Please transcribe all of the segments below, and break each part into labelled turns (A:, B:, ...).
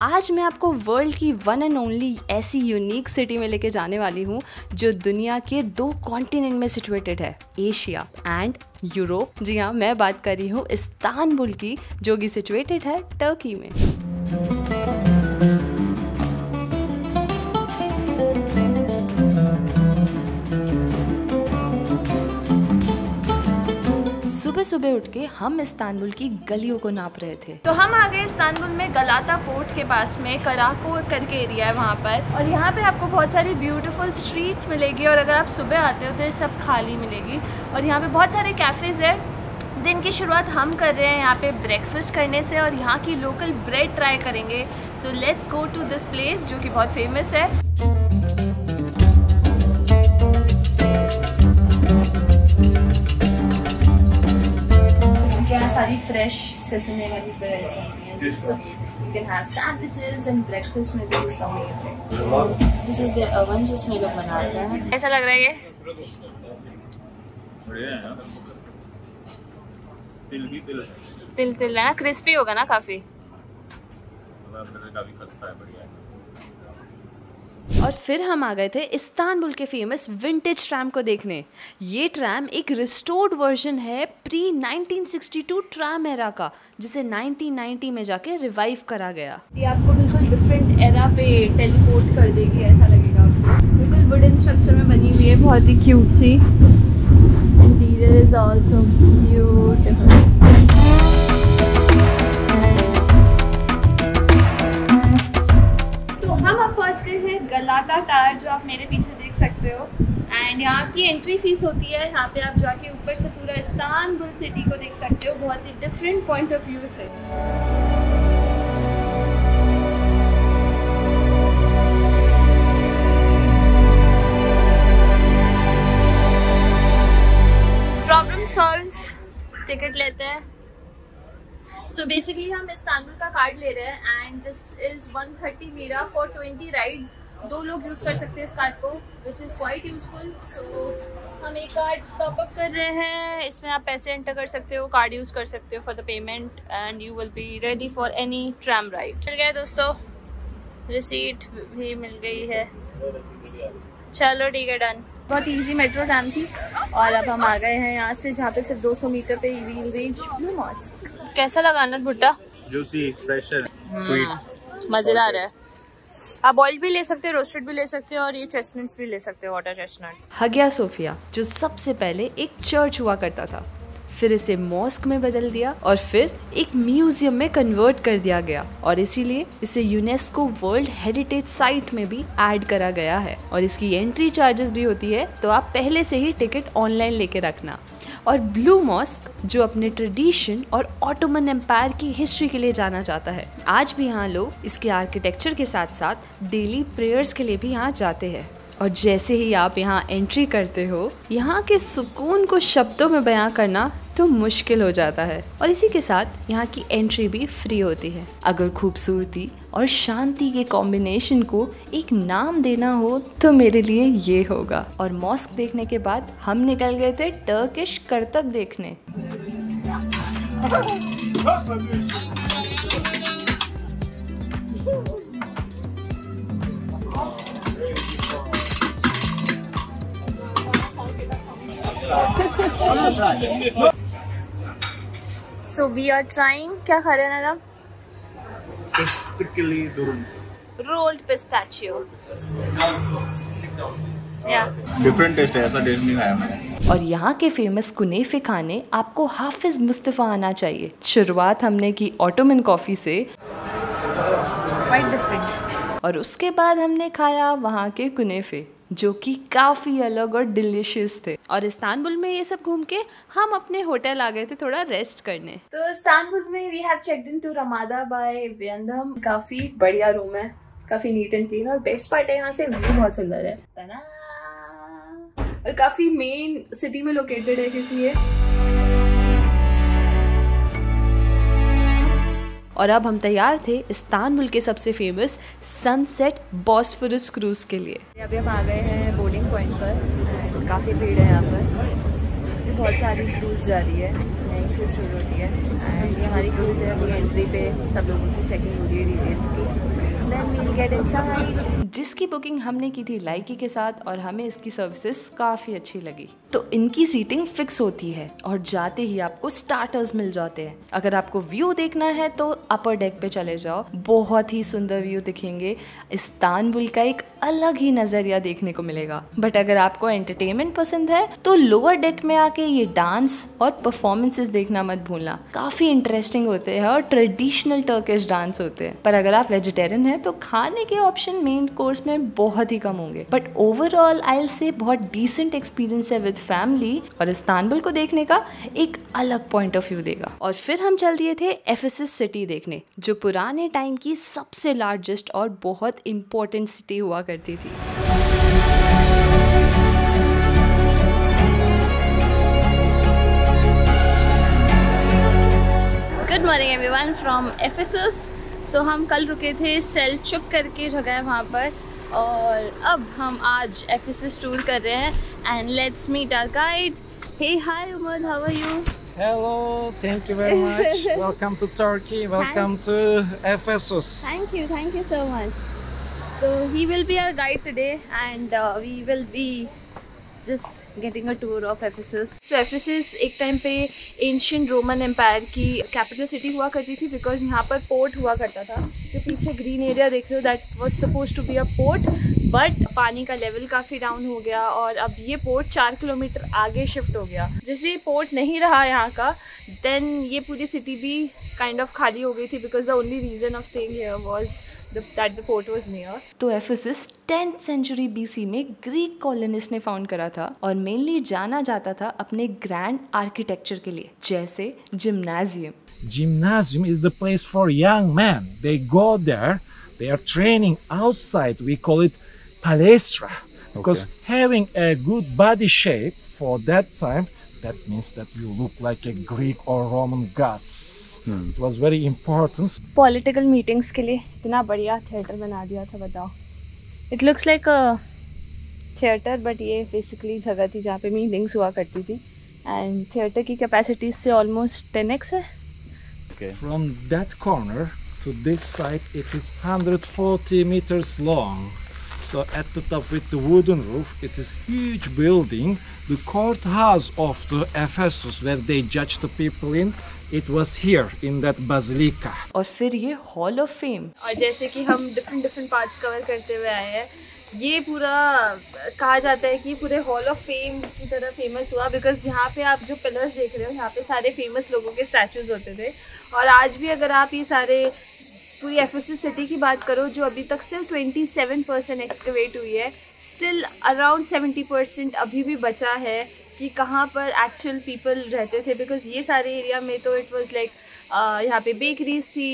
A: आज मैं आपको वर्ल्ड की वन एंड ओनली ऐसी यूनिक सिटी में लेके जाने वाली हूँ, जो दुनिया के दो कॉन्टिनेंट में सिचुएटेड है एशिया एंड यूरोप जी हाँ मैं बात कर रही हूँ इस्तानबुल की, जो कि सिचुएटेड है टर्की में। सुबह सुबह उठ के हम इस्तानबुल की गलियों को नाप रहे थे।
B: तो हम आ गए इस्तानबुल में गलाता पोर्ट के पास में, कराको करके एरिया है वहाँ पर। और यहाँ पे आपको बहुत सारी ब्यूटीफुल स्ट्रीट्स मिलेगी और अगर आप सुबह आते हो तो ये सब खाली मिलेगी। और यहाँ पे बहुत सारे कैफ़ेज़ है। दिन की शुरुआत हम कर रहे हैं यहाँ पे ब्रेकफास्ट करने से और यहाँ की लोकल ब्रेड ट्राई करेंगे। So let's go to this place जो कि बहुत फ़ेमस है। सारी फ्रेश सेसमे वाली ब्रेड्स होती हैं you can have sandwiches and breakfast में this is this is the oven जिसमें लोग बनाते हैं. कैसा लग रहा है ये?
C: बढ़िया है यार तिल ही तिल है।
B: तिल तिल है ना? क्रिस्पी होगा ना काफ़ी।
C: मतलब से काफ़ी खस्ता है बढ़िया है।
A: और फिर हम आ गए थे इस्तानबुल के फ़ेमस विंटेज ट्रैम को देखने। ये ट्रैम एक रिस्टोर्ड वर्जन है प्री 1962 ट्रैम एरा का, जिसे 1990 में जाके रिवाइव करा गया।
B: ये आपको बिल्कुल डिफरेंट एरा पे टेलीपोर्ट कर देगी, ऐसा लगेगा बिल्कुल वुडन स्ट्रक्चर में बनी हुई है, बहुत ही क्यूट सी। इंटीरियर इज़ आल्सो ब्यूटीफुल पहुँच गए हैं, गलाता टावर जो आप मेरे पीछे देख सकते हो। एंड यहाँ की एंट्री फ़ीस होती है, यहाँ पे आप जाके ऊपर से पूरा इस्तानबुल सिटी को देख सकते हो, बहुत ही डिफरेंट पॉइंट ऑफ़ व्यू से। प्रॉब्लम सॉल्व टिकट लेते हैं। सो बेसिकली हम इस्तानबुल का कार्ड ले रहे हैं and this is 130 lira for 20 rides दो लोग यूज़ कर सकते हैं इस कार्ड को which is quite useful so हम एक कार्ड टॉप अप कर रहे हैं। इसमें आप पैसे एंटर कर सकते हो कार्ड यूज़ कर सकते हो for the payment and you will be ready for any tram ride मिल गया दोस्तों। रिसीट भी मिल गई है। चलो ठीक है डन बहुत इजी मेट्रो ट्रैम थी। और अब हम आ गए हैं यहाँ से, जहाँ पे सिर्फ़ 200 मीटर पे वील रेंज ब्लू मॉस्क कैसा लगा आनंद भुट्टा?
C: जूसी फ्रेशर स्वीट
B: मज़ेदार है। आप बॉइल्ड भी ले सकते हो रोस्टेड भी ले सकते हो और ये चेस्टनट्स भी ले सकते हो वाटर चेस्टनट
A: हगिया सोफिया जो सबसे पहले एक चर्च हुआ करता था फिर इसे मॉस्क में बदल दिया और फिर एक म्यूज़ियम में कन्वर्ट कर दिया गया और इसीलिए इसे यूनेस्को वर्ल्ड हेरिटेज साइट में भी ऐड करा गया है और इसकी एंट्री चार्जेस भी होती है तो आप पहले से ही टिकट ऑनलाइन लेके रखना। और ब्लू मॉस्क जो अपने ट्रेडिशन और ऑटोमन एम्पायर की हिस्ट्री के लिए जाना जाता है। आज भी यहाँ लोग इसके आर्किटेक्चर के साथ साथ डेली प्रेयर्स के लिए भी यहाँ जाते हैं। और जैसे ही आप यहाँ एंट्री करते हो, यहाँ के सुकून को शब्दों में बयां करना तो मुश्किल हो जाता है। और इसी के साथ यहाँ की एंट्री भी फ्री होती है। अगर खूबसूरती और शांति के कॉम्बिनेशन को एक नाम देना हो तो मेरे लिए ये होगा। और मॉस्क देखने के बाद हम निकल गए थे टर्किश करतब देखने।
B: वी आर ट्राइंग क्या खा रहे हैं नाराम
C: टिकली Rolled
B: रोल्ड पिस्ताचियो या
C: डिफरेंट टेस्ट है ऐसा टेस्ट नहीं खाया मैंने।
A: और यहाँ के फ़ेमस कुनेफे खाने आपको हाफिज मुस्तफ़ा आना चाहिए। शुरुआत हमने की ऑटोमन कॉफ़ी से। और उसके बाद हमने खाया वहाँ के कुनेफे। जो कि काफ़ी अलग और डिलीशियस थे। और इस्तानबुल में ये सब घूम के हम अपने होटल आ गए थे थोड़ा रेस्ट करने।
B: तो इस्तानबुल में we have check in to Ramada by Wyndham काफ़ी बढ़िया रूम है, काफ़ी नीट एंड क्लीन और बेस्ट पार्ट है, यहाँ से व्यू बहुत सुंदर है। और काफ़ी मेन सिटी में लोकेटेड है क्योंकि ये।
A: और अब हम तैयार थे इस्तानबुल के सबसे फ़ेमस सनसेट बॉस्फोरस क्रूज के लिए।
B: अभी हम आ गए हैं बोर्डिंग पॉइंट पर काफ़ी भीड़ है यहाँ पर।
A: बहुत सारी क्रूज जा रही है यहीं से शुरू होती है। एंड ये हमारी क्रूज है अभी एंट्री पे सब लोगों की चेकिंग हो रही है डिटेल्स की। जिसकी बुकिंग हमने की थी लाइकी के साथ और हमें इसकी सर्विसेज़ काफ़ी अच्छी लगी। तो इनकी सीटिंग फिक्स होती है और जाते ही आपको स्टार्टर्स मिल जाते हैं। अगर आपको व्यू देखना है तो अपर डेक पे चले जाओ। बहुत ही सुंदर व्यू दिखेंगे। इस्तानबुल का एक अलग ही नज़रिया देखने को मिलेगा। बट अगर आपको एंटरटेनमेंट पसंद है तो लोअर डेक में आके ये डांस और परफॉर्मेंसेस देखना मत भूलना। काफ़ी इंटरेस्टिंग होते हैं और ट्रेडिशनल टर्किश डांस होते हैं। पर अगर आप वेजिटेरियन हैं तो खाने के ऑप्शन मेन कोर्स में बहुत ही कम होंगे। बट ओवरऑल आई से बहुत डिसेंट एक्सपीरियंस है विद फैमिली और इस्तानबुल को देखने का एक अलग पॉइंट ऑफ़ व्यू देगा। और फिर हम चल दिए थे एफ़ सिटी देखने, जो पुराने टाइम की सबसे लार्जेस्ट और बहुत इंपॉर्टेंट सिटी हुआ करती थी।
B: Good morning everyone from Ephesus so हम कल रुके थे सेल चुक करके जगह है वहाँ पर और अब हम आज एफेसस टूर कर रहे हैं। And let's meet our guide. Hey, hi Umar, how are you?
D: Hello, thank you very much. Welcome to Turkey. Welcome to Ephesus.
B: Thank you, thank you so much. So he will be our guide today, and uh, we will be just getting a tour of Ephesus so Ephesus एक time पे ancient Roman empire की capital city हुआ करती थी because यहाँ पर port हुआ करता था। जो पीछे ग्रीन एरिया देख रहे हो that was suppose to be a port but पानी का लेवल काफ़ी डाउन हो गया और अब ये पोर्ट चार किलोमीटर आगे शिफ्ट हो गया। जैसे ये पोर्ट नहीं रहा यहाँ का देन ये पूरी सिटी भी काइंड ऑफ़ खाली हो गई थी because the only reason of staying here was that the port was near.
A: तो एफिसिस टेंथ सेंचुरी बीसी में ग्रीक कॉलोनिस्ट ने फाउंड करा था और मेनली जाना जाता था अपने ग्रैंड आर्किटेक्चर के लिए जैसे gymnasium
D: Gymnasium is the place for young men. They go there, they are training outside. We call it palestra because okay. having a good body shape for that time that means that you look like a Greek or Roman gods. Hmm. It was very important.
B: Political meetings के लिए इतना बढ़िया theatre बना दिया था बताओ it looks like a theatre but ये basically जगह थी जहाँ पे मीटिंग्स हुआ करती थी एंड थिएटर की कैपेसिटी से ऑलमोस्ट टेन एक्स है
D: From that corner to this side it is 140 meters long. So at the top with the wooden roof, it is huge building the courthouse of the Ephesus where they judge the people in it was here in that basilica
A: और फिर ये hall of fame
B: और जैसे कि हम different different parts cover करते हुए आए हैं ये पूरा कहा जाता है कि पूरे हॉल ऑफ़ फेम की तरह फ़ेमस हुआ बिकॉज़ यहाँ पे आप जो पिलर्स देख रहे हो, यहाँ पे सारे फ़ेमस लोगों के स्टैचूज होते थे। और आज भी अगर आप ये सारे, पूरी एफ़ सिटी की बात करो, जो अभी तक सिर्फ़ ट्वेंटी सेवन परसेंट एक्सकवेट हुई है स्टिल अराउंड सेवेंटी परसेंट अभी भी बचा है कि कहाँ पर एक्चुअल पीपल रहते थे। बिकॉज़ ये सारे एरिया में तो इट वॉज़ लाइक यहाँ पे बेकरीज थी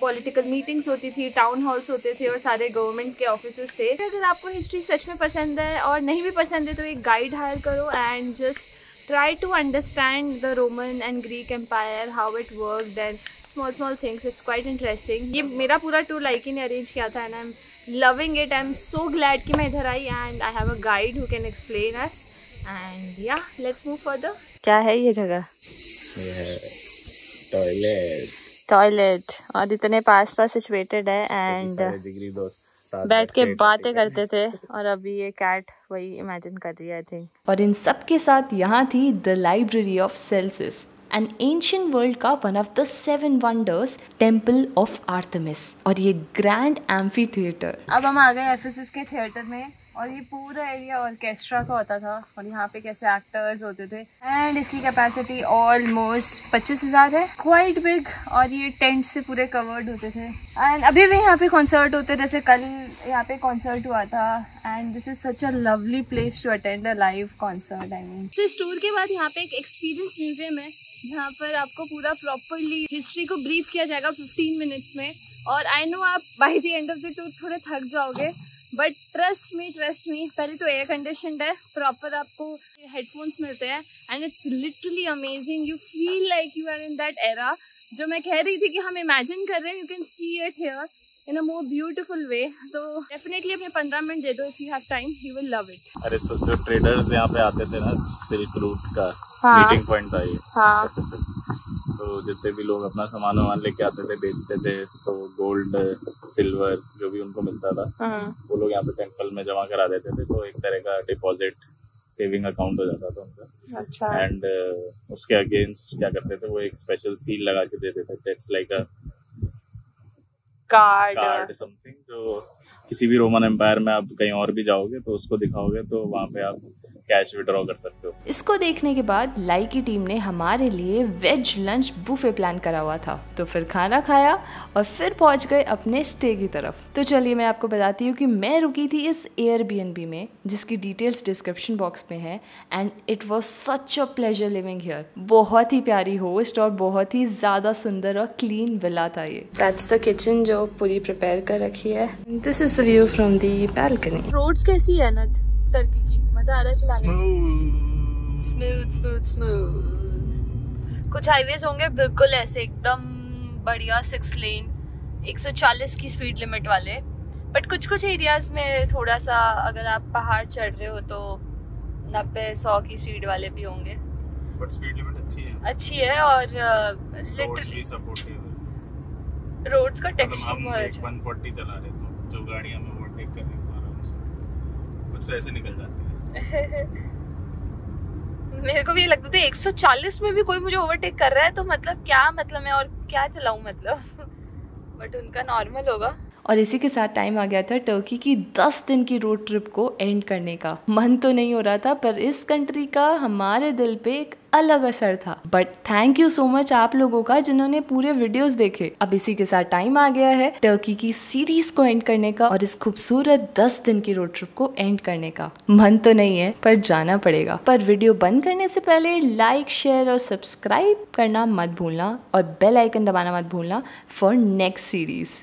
B: पॉलिटिकल मीटिंग्स होती थी टाउन हॉल्स होते थे और सारे गवर्नमेंट के ऑफ़िस थे। अगर आपको हिस्ट्री सच में पसंद है और नहीं भी पसंद है तो एक गाइड हायर करो and just try to understand the Roman and Greek empire how it work then small small things it's quite interesting ये मेरा पूरा टूर लाइक ही ने अरेंज किया था and I am loving it. I'm so glad कि मैं इधर आई and i have a guide who can explain us. And yeah let's move further. क्या है ये जगह?
C: टॉयलेट
B: टॉयलेट और इतने पास पास सिचुएटेड है एंड बैठ के बातें करते थे और अभी ये कैट वही इमेजिन कर रही है आई थिंक
A: और इन सब के साथ यहाँ थी the library of Celsus an ancient world का one of the seven wonders temple of Artemis और ये ग्रैंड एम्फी थिएटर
B: अब हम आ गए एफएसएस के थिएटर में। और ये पूरा एरिया ऑर्केस्ट्रा का होता था और यहाँ पे कैसे एक्टर्स होते थे। एंड इसकी कैपेसिटी ऑलमोस्ट पच्चीस हज़ार है। क्वाइट बिग और ये टेंट से पूरे कवर्ड होते थे। एंड अभी भी यहाँ पे कॉन्सर्ट होते जैसे कल यहाँ पे कॉन्सर्ट हुआ था। And this is such a lovely place to attend a live concert I mean इस टूर के बाद यहाँ पे एक एक्सपीरियंस म्यूज़ियम है। जहाँ पर आपको पूरा प्रॉपरली हिस्ट्री को ब्रीफ किया जाएगा फिफ्टीन मिनट्स में। और आई नो आप by the end of the tour थोड़े थक जाओगे। But trust me trust me पहले तो एयर कंडीशन है प्रॉपर आपको हेडफोन्स मिलते हैं and it's literally amazing you feel like you are in that era जो मैं कह रही थी कि हम इमेजिन कर रहे हैं you can see it here in a more beautiful way तो डेफिनेटली अपने पंद्रह मिनट दे दो if you have time you will love it
C: अरे सो जो ट्रेडर्स यहाँ पे आते थे ना सिल्क रूट का
B: हाँ।
C: मीटिंग पॉइंट था ये
B: हाँ
C: तो जितने भी लोग अपना सामान वामान लेके आते थे बेचते थे तो गोल्ड सिल्वर जो भी उनको मिलता था
B: हाँ।
C: वो लोग यहाँ पे टेंपल में जमा करा देते थे तो एक तरह का डिपॉजिट सेविंग अकाउंट हो जाता था उनका।
B: अच्छा।
C: एंड uh, उसके अगेंस्ट क्या करते थे वो एक स्पेशल सील लगा के देते थे tax like a
B: card
C: card something जो किसी भी रोमन एम्पायर में आप कहीं और भी जाओगे तो उसको दिखाओगे तो वहाँ पे आप कैश विड्रॉ कर सकते हो।
A: इसको देखने के बाद लाई की टीम ने हमारे लिए वेज लंच बुफे प्लान करा हुआ था। तो फिर खाना खाया और फिर पहुँच गए अपने स्टे की तरफ़। तो चलिए मैं आपको बताती हूँ कि मैं रुकी थी इस एयर में जिसकी डिटेल्स डिस्क्रिप्शन बॉक्स में है and it was such a pleasure living here बहुत ही प्यारी होस्ट और बहुत ही ज़्यादा सुंदर और क्लीन विला था ये। दैट्स द किचन जो पूरी प्रिपेयर कर रखी है। This is the view from the balcony
B: roads कैसी है नद टर्की की। मज़ा आ रहा है चलाने में। स्मूथ स्मूथ स्मूथ कुछ हाईवेज होंगे बिल्कुल ऐसे एकदम बढ़िया सिक्स लेन 140 की स्पीड लिमिट वाले। बट कुछ कुछ एरियाज़ में थोड़ा सा अगर आप पहाड़ चढ़ रहे हो तो नब्बे सौ की स्पीड वाले भी होंगे।
C: बट स्पीड लिमिट अच्छी है।
B: अच्छी है और लिटरली
C: सपोर्टिव
B: रोड्स का
C: मतलब
B: टेक्सचर
C: हम एक
B: अच्छा
C: 140 चला रहे तो जो गाड़ी हमें ओवरटेक कर रही है आराम से कुछ तो ऐसे निकल जाती है।
B: मेरे को भी ये लगता था 140 में भी कोई मुझे ओवरटेक कर रहा है तो मतलब क्या मतलब है और क्या चलाऊ मतलब? बट उनका नॉर्मल होगा।
A: और इसी के साथ टाइम आ गया था टर्की की 10 दिन की रोड ट्रिप को एंड करने का। मन तो नहीं हो रहा था, पर इस कंट्री का हमारे दिल पे एक अलग असर था। But thank you so much आप लोगों का जिन्होंने पूरे वीडियोस देखे। अब इसी के साथ टाइम आ गया है टर्की की सीरीज़ को एंड करने का और इस खूबसूरत 10 दिन की रोड ट्रिप को एंड करने का। मन तो नहीं है, पर जाना पड़ेगा। पर वीडियो बंद करने से पहले लाइक शेयर और सब्सक्राइब करना मत भूलना और बेल आइकन दबाना मत भूलना फॉर नेक्स्ट सीरीज़